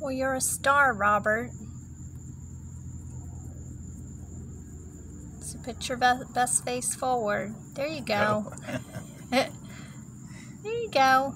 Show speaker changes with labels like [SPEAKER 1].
[SPEAKER 1] Well, you're a star, Robert. So put your best face forward. There you go. there you go.